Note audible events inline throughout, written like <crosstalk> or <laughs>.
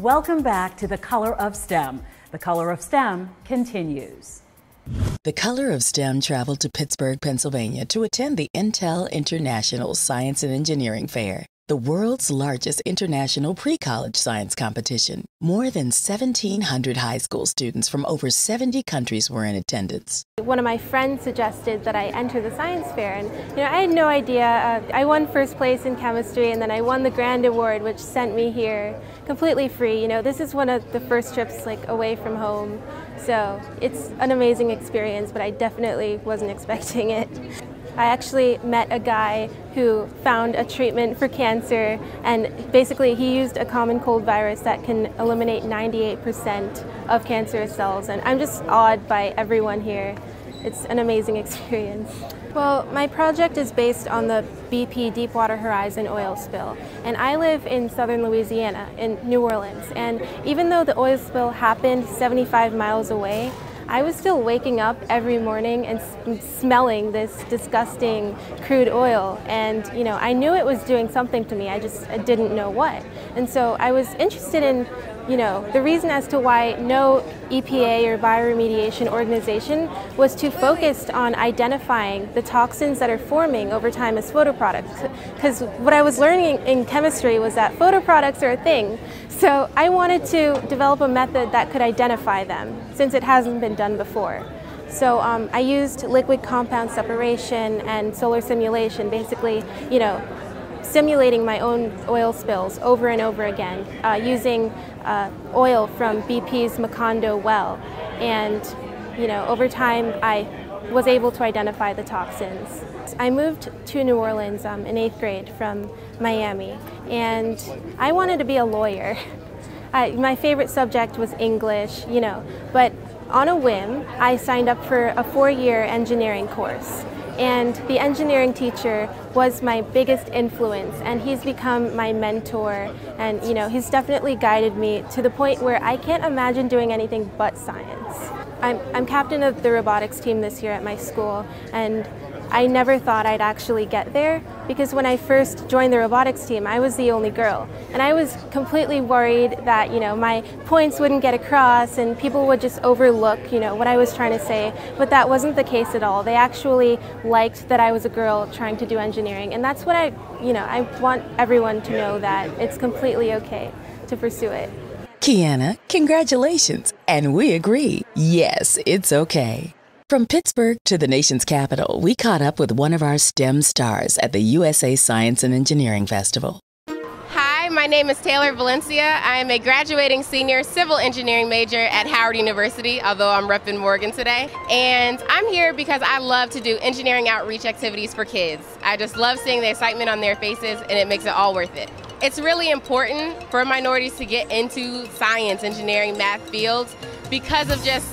Welcome back to The Color of STEM. The Color of STEM continues. The Color of STEM traveled to Pittsburgh, Pennsylvania to attend the Intel International Science and Engineering Fair the world's largest international pre college science competition. More than 1,700 high school students from over 70 countries were in attendance. One of my friends suggested that I enter the science fair, and you know, I had no idea. Uh, I won first place in chemistry, and then I won the grand award, which sent me here completely free. You know, this is one of the first trips like away from home, so it's an amazing experience, but I definitely wasn't <laughs> expecting it. I actually met a guy who found a treatment for cancer and basically he used a common cold virus that can eliminate 98% of cancerous cells and I'm just awed by everyone here. It's an amazing <laughs> experience. Well, my project is based on the BP Deepwater Horizon oil spill, and I live in southern Louisiana, in New Orleans, and even though the oil spill happened 75 miles away, I was still waking up every morning and smelling this disgusting crude oil. And, you know, I knew it was doing something to me. I just I didn't know what. And so I was interested in you know, the reason as to why no EPA or bioremediation organization was too focused on identifying the toxins that are forming over time as photoproducts. Because what I was learning in chemistry was that photoproducts are a thing. So I wanted to develop a method that could identify them since it hasn't been done before. So um, I used liquid compound separation and solar simulation, basically, you know, simulating my own oil spills over and over again uh, using uh, oil from BP's Macondo well. And, you know, over time I was able to identify the toxins. I moved to New Orleans um, in eighth grade from Miami, and I wanted to be a lawyer. <laughs> I, my favorite subject was English, you know, but on a whim, I signed up for a four-year engineering course. And the engineering teacher was my biggest influence, and he's become my mentor. And you know, he's definitely guided me to the point where I can't imagine doing anything but science. I'm, I'm captain of the robotics team this year at my school, and I never thought I'd actually get there because when I first joined the robotics team, I was the only girl. And I was completely worried that, you know, my points wouldn't get across and people would just overlook, you know, what I was trying to say. But that wasn't the case at all. They actually liked that I was a girl trying to do engineering. And that's what I, you know, I want everyone to know that it's completely okay to pursue it. Keiana, congratulations. And we agree. Yes, it's okay. From Pittsburgh to the nation's capital, we caught up with one of our STEM stars at the USA Science and Engineering Festival. Hi, my name is Taylor Valencia. I am a graduating senior civil engineering major at Howard University, although I'm repping Morgan today. And I'm here because I love to do engineering outreach activities for kids. I just love seeing the excitement on their faces, and it makes it all worth it. It's really important for minorities to get into science, engineering, math fields because of just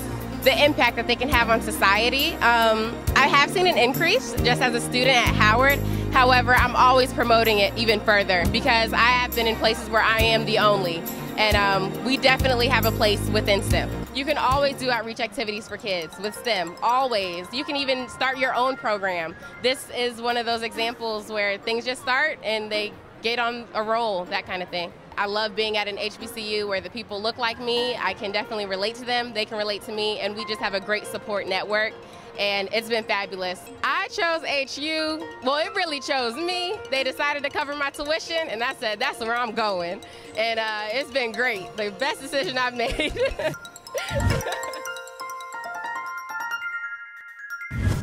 the impact that they can have on society. Um, I have seen an increase just as a student at Howard. However, I'm always promoting it even further because I have been in places where I am the only. And um, we definitely have a place within STEM. You can always do outreach activities for kids with STEM, always. You can even start your own program. This is one of those examples where things just start and they get on a roll, that kind of thing. I love being at an HBCU where the people look like me. I can definitely relate to them. They can relate to me, and we just have a great support network. And it's been fabulous. I chose HU. Well, it really chose me. They decided to cover my tuition, and I said, that's where I'm going. And uh, it's been great. The best decision I've made. <laughs>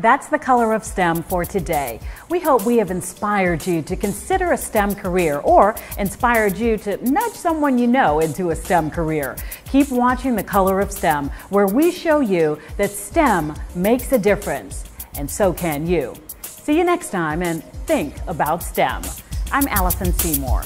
That's the color of STEM for today. We hope we have inspired you to consider a STEM career or inspired you to nudge someone you know into a STEM career. Keep watching The Color of STEM, where we show you that STEM makes a difference, and so can you. See you next time and think about STEM. I'm Allison Seymour.